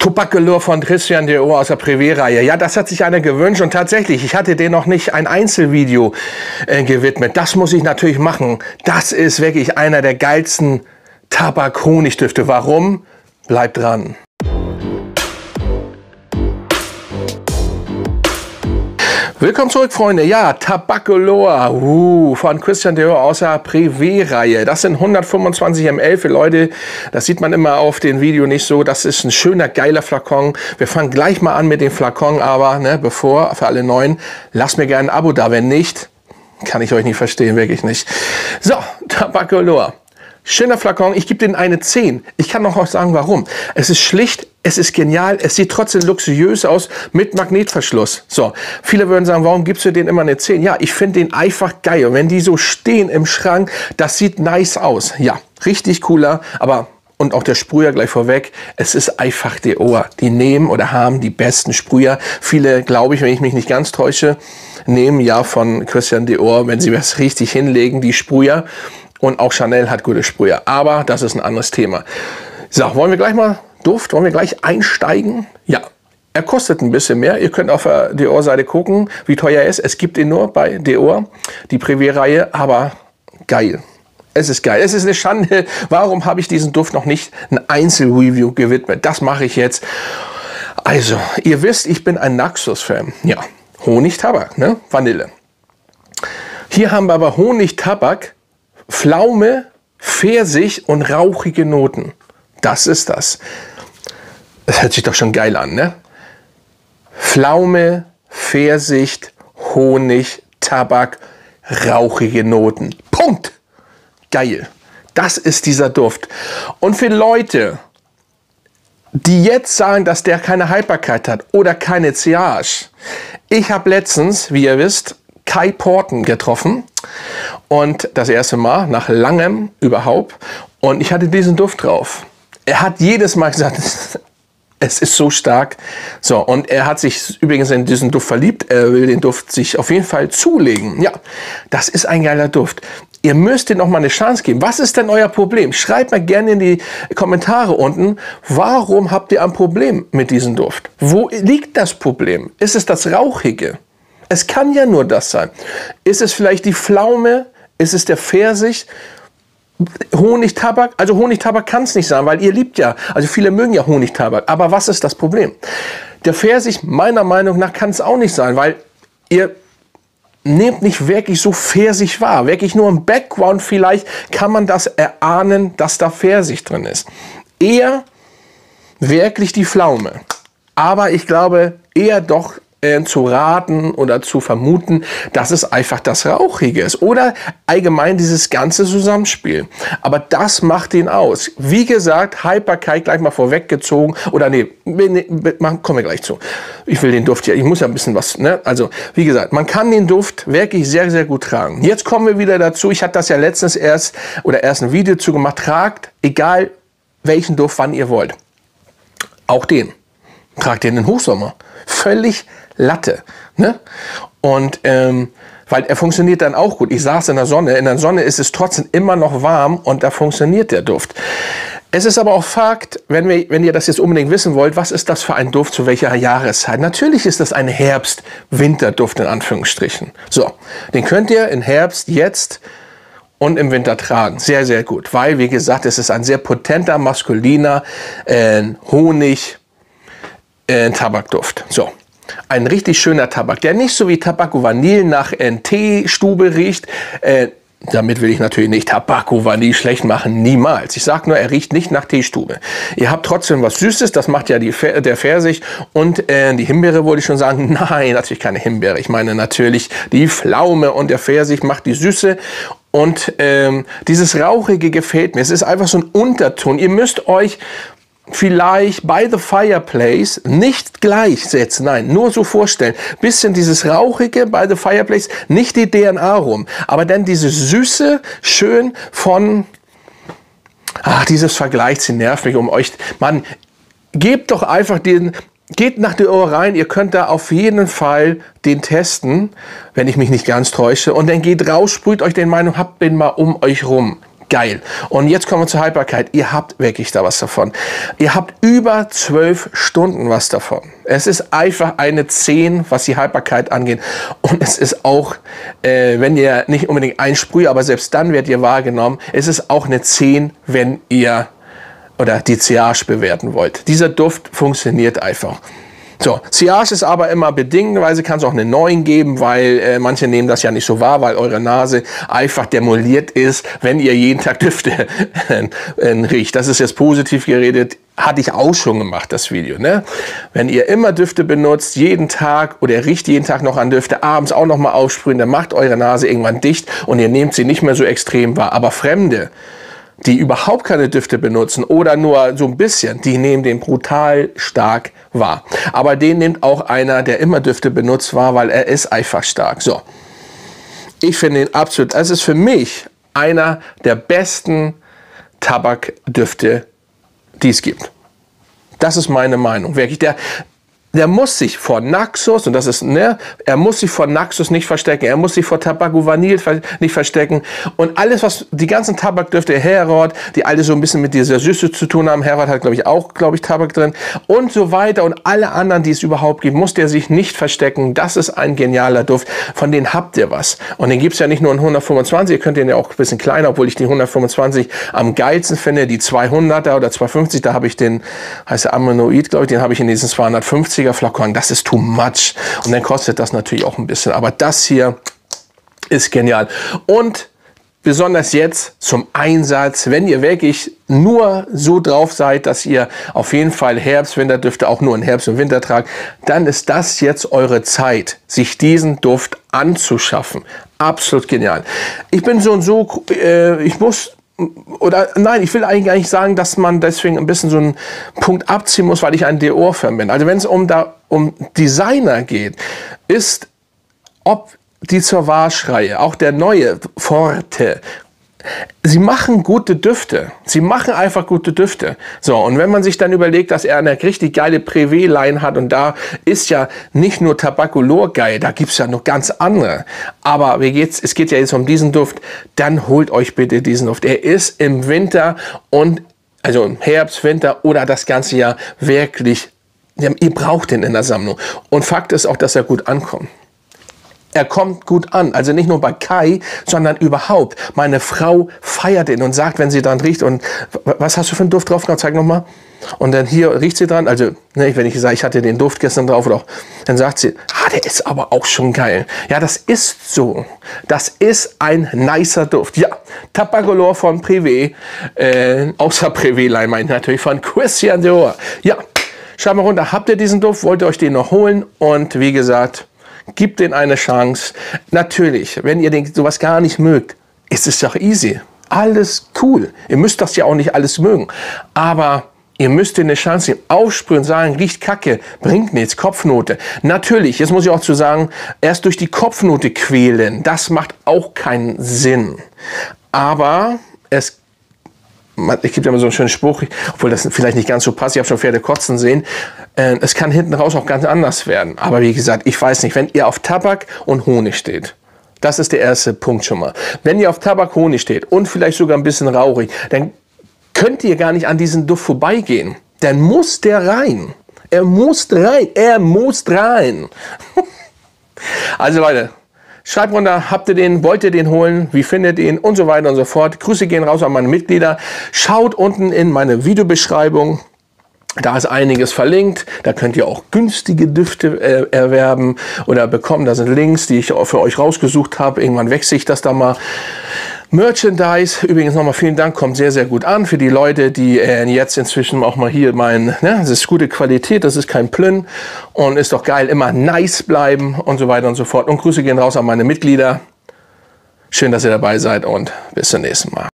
Tobacolor von Christian Dior aus der Privé-Reihe. Ja, das hat sich einer gewünscht und tatsächlich, ich hatte den noch nicht ein Einzelvideo äh, gewidmet. Das muss ich natürlich machen. Das ist wirklich einer der geilsten Tabak-Honigdüfte. Warum? Bleibt dran. Willkommen zurück, Freunde. Ja, Tabacoloa uh, von Christian Dior aus der Privé-Reihe. Das sind 125 ml für Leute. Das sieht man immer auf dem Video nicht so. Das ist ein schöner, geiler Flakon. Wir fangen gleich mal an mit dem Flakon, aber ne, bevor, für alle Neuen, lasst mir gerne ein Abo da. Wenn nicht, kann ich euch nicht verstehen, wirklich nicht. So, Tabacoloa. Schöner Flakon, ich gebe den eine 10. Ich kann noch auch sagen, warum. Es ist schlicht, es ist genial, es sieht trotzdem luxuriös aus mit Magnetverschluss. So, viele würden sagen, warum gibst du den immer eine 10? Ja, ich finde den einfach geil. Und wenn die so stehen im Schrank, das sieht nice aus. Ja, richtig cooler, aber und auch der Sprüher gleich vorweg, es ist einfach die Ohr. Die nehmen oder haben die besten Sprüher. Viele, glaube ich, wenn ich mich nicht ganz täusche, nehmen ja von Christian Dior, wenn sie was richtig hinlegen, die Sprüher. Und auch Chanel hat gute Sprüher. Aber das ist ein anderes Thema. So, wollen wir gleich mal Duft? Wollen wir gleich einsteigen? Ja. Er kostet ein bisschen mehr. Ihr könnt auf der Dior-Seite gucken, wie teuer er ist. Es gibt ihn nur bei Dior, die Privé-Reihe, aber geil. Es ist geil. Es ist eine Schande. Warum habe ich diesen Duft noch nicht ein Einzelreview gewidmet? Das mache ich jetzt. Also, ihr wisst, ich bin ein Naxos-Fan. Ja, Honig-Tabak, ne? Vanille. Hier haben wir aber Honig-Tabak Pflaume, Pfirsich und rauchige Noten. Das ist das. Das hört sich doch schon geil an, ne? Pflaume, Pfirsich, Honig, Tabak, rauchige Noten. Punkt. Geil. Das ist dieser Duft. Und für Leute, die jetzt sagen, dass der keine Haltbarkeit hat oder keine CH. Ich habe letztens, wie ihr wisst, Kai Porten getroffen und das erste Mal nach langem überhaupt und ich hatte diesen Duft drauf. Er hat jedes Mal gesagt, es ist so stark. So, und er hat sich übrigens in diesen Duft verliebt. Er will den Duft sich auf jeden Fall zulegen. Ja, das ist ein geiler Duft. Ihr müsst ihm noch mal eine Chance geben. Was ist denn euer Problem? Schreibt mal gerne in die Kommentare unten, warum habt ihr ein Problem mit diesem Duft? Wo liegt das Problem? Ist es das Rauchige? Es kann ja nur das sein. Ist es vielleicht die Pflaume? Ist es der Pfirsich? Honigtabak? Also Honigtabak kann es nicht sein, weil ihr liebt ja, also viele mögen ja Honigtabak. Aber was ist das Problem? Der Pfirsich, meiner Meinung nach, kann es auch nicht sein, weil ihr nehmt nicht wirklich so Pfirsich wahr. Wirklich nur im Background vielleicht kann man das erahnen, dass da Pfirsich drin ist. Eher wirklich die Pflaume. Aber ich glaube eher doch äh, zu raten oder zu vermuten, dass es einfach das Rauchige ist oder allgemein dieses ganze Zusammenspiel. Aber das macht ihn aus. Wie gesagt, Hyperkite gleich mal vorweggezogen oder nee, nee kommen wir gleich zu. Ich will den Duft ja, ich muss ja ein bisschen was, ne? Also, wie gesagt, man kann den Duft wirklich sehr, sehr gut tragen. Jetzt kommen wir wieder dazu. Ich hatte das ja letztens erst oder erst ein Video zu gemacht. Tragt, egal welchen Duft, wann ihr wollt. Auch den. Tragt den in den Hochsommer. Völlig Latte. Ne? Und ähm, weil er funktioniert dann auch gut. Ich saß in der Sonne. In der Sonne ist es trotzdem immer noch warm und da funktioniert der Duft. Es ist aber auch Fakt, wenn, wir, wenn ihr das jetzt unbedingt wissen wollt, was ist das für ein Duft zu welcher Jahreszeit? Natürlich ist das ein Herbst-Winterduft in Anführungsstrichen. So, den könnt ihr im Herbst jetzt und im Winter tragen. Sehr, sehr gut. Weil, wie gesagt, es ist ein sehr potenter, maskuliner äh, Honig, äh, Tabakduft. So, ein richtig schöner Tabak, der nicht so wie Tabacco Vanille nach äh, Teestube riecht. Äh, damit will ich natürlich nicht Tabacco Vanille schlecht machen, niemals. Ich sage nur, er riecht nicht nach Teestube. Ihr habt trotzdem was Süßes, das macht ja die, der Pfirsich und äh, die Himbeere wollte ich schon sagen. Nein, natürlich keine Himbeere. Ich meine natürlich die Pflaume und der Pfirsich macht die Süße und ähm, dieses Rauchige gefällt mir. Es ist einfach so ein Unterton. Ihr müsst euch vielleicht by the fireplace nicht gleichsetzen, nein, nur so vorstellen. Bisschen dieses rauchige by the fireplace, nicht die DNA rum, aber dann diese Süße schön von Ach, dieses Vergleich, sie nervt mich um euch. Mann, gebt doch einfach den, geht nach der Ohr rein, ihr könnt da auf jeden Fall den testen, wenn ich mich nicht ganz täusche. Und dann geht raus, sprüht euch den Meinung, habt den mal um euch rum. Geil. Und jetzt kommen wir zur Haltbarkeit. Ihr habt wirklich da was davon. Ihr habt über zwölf Stunden was davon. Es ist einfach eine 10, was die Haltbarkeit angeht. Und es ist auch, äh, wenn ihr nicht unbedingt einsprüht, aber selbst dann werdet ihr wahrgenommen, es ist auch eine 10, wenn ihr oder die CH bewerten wollt. Dieser Duft funktioniert einfach. So, CH ist aber immer bedingtweise, kann es auch eine 9 geben, weil äh, manche nehmen das ja nicht so wahr, weil eure Nase einfach demoliert ist, wenn ihr jeden Tag Düfte äh, riecht. Das ist jetzt positiv geredet, hatte ich auch schon gemacht, das Video. Ne? Wenn ihr immer Düfte benutzt, jeden Tag oder riecht jeden Tag noch an Düfte, abends auch noch mal aufsprühen, dann macht eure Nase irgendwann dicht und ihr nehmt sie nicht mehr so extrem wahr. Aber Fremde, die überhaupt keine Düfte benutzen oder nur so ein bisschen, die nehmen den brutal stark wahr. Aber den nimmt auch einer, der immer Düfte benutzt wahr, weil er ist einfach stark. So. Ich finde ihn absolut, es ist für mich einer der besten Tabakdüfte, die es gibt. Das ist meine Meinung. Wirklich, der, der muss sich vor Naxos, und das ist, ne, er muss sich vor Naxos nicht verstecken, er muss sich vor Tabaco Vanille nicht verstecken. Und alles, was, die ganzen Tabakdüfte, Herod, die alle so ein bisschen mit dieser Süße zu tun haben, Herod hat, glaube ich, auch, glaube ich, Tabak drin, und so weiter, und alle anderen, die es überhaupt gibt, muss der sich nicht verstecken. Das ist ein genialer Duft. Von denen habt ihr was. Und den gibt's ja nicht nur in 125, ihr könnt den ja auch ein bisschen kleiner, obwohl ich die 125 am geilsten finde. Die 200er oder 250, da habe ich den, heißt der Ammonoid, glaube ich, den habe ich in diesen 250 50er Flakon, das ist too much. Und dann kostet das natürlich auch ein bisschen. Aber das hier ist genial. Und besonders jetzt zum Einsatz, wenn ihr wirklich nur so drauf seid, dass ihr auf jeden Fall Herbst, Winterdüfte auch nur in Herbst und Winter tragt, dann ist das jetzt eure Zeit, sich diesen Duft anzuschaffen. Absolut genial. Ich bin so und so, äh, ich muss oder nein, ich will eigentlich gar nicht sagen, dass man deswegen ein bisschen so einen Punkt abziehen muss, weil ich ein Dior-Fan bin. Also wenn es um, um Designer geht, ist, ob die zur Warschreihe, auch der neue Forte, Sie machen gute Düfte. Sie machen einfach gute Düfte. So, und wenn man sich dann überlegt, dass er eine richtig geile Privé-Line hat und da ist ja nicht nur Tabakulor geil, da gibt's ja noch ganz andere. Aber wie geht's, es geht ja jetzt um diesen Duft, dann holt euch bitte diesen Duft. Er ist im Winter und, also im Herbst, Winter oder das ganze Jahr wirklich, ihr braucht den in der Sammlung. Und Fakt ist auch, dass er gut ankommt. Er kommt gut an. Also nicht nur bei Kai, sondern überhaupt. Meine Frau feiert ihn und sagt, wenn sie dran riecht, und was hast du für einen Duft drauf? Zeig nochmal. Und dann hier riecht sie dran. Also, ne, wenn ich sage, ich hatte den Duft gestern drauf, oder auch, dann sagt sie, ah, der ist aber auch schon geil. Ja, das ist so. Das ist ein nicer Duft. Ja, Tapacolor von Privé, äh, außer Privé-Line meine ich natürlich, von Christian Dior. Ja, schau mal runter. Habt ihr diesen Duft? Wollt ihr euch den noch holen? Und wie gesagt, Gib denen eine Chance. Natürlich, wenn ihr den, sowas gar nicht mögt, ist es doch easy. Alles cool. Ihr müsst das ja auch nicht alles mögen. Aber Ihr müsst denen eine Chance geben. Aufsprühen, sagen, riecht kacke, bringt nichts, Kopfnote. Natürlich, jetzt muss ich auch zu sagen, erst durch die Kopfnote quälen, das macht auch keinen Sinn. Aber es ich gebe ja immer so einen schönen Spruch, obwohl das vielleicht nicht ganz so passt, ich habe schon Pferde kotzen sehen. Äh, es kann hinten raus auch ganz anders werden. Aber wie gesagt, ich weiß nicht, wenn ihr auf Tabak und Honig steht, das ist der erste Punkt schon mal. Wenn ihr auf Tabak, Honig steht und vielleicht sogar ein bisschen rauchig, dann könnt ihr gar nicht an diesen Duft vorbeigehen. Dann muss der rein. Er muss rein. Er muss rein. also Leute, Schreibt runter, habt ihr den, wollt ihr den holen, wie findet ihr ihn und so weiter und so fort. Grüße gehen raus an meine Mitglieder. Schaut unten in meine Videobeschreibung. Da ist einiges verlinkt. Da könnt ihr auch günstige Düfte äh, erwerben oder bekommen. Da sind Links, die ich für euch rausgesucht habe. Irgendwann wechsle ich das da mal. Merchandise, übrigens nochmal vielen Dank, kommt sehr, sehr gut an für die Leute, die äh, jetzt inzwischen auch mal hier meinen, ne, das ist gute Qualität, das ist kein Plünn und ist doch geil, immer nice bleiben und so weiter und so fort. Und Grüße gehen raus an meine Mitglieder. Schön, dass ihr dabei seid und bis zum nächsten Mal.